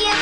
Yeah.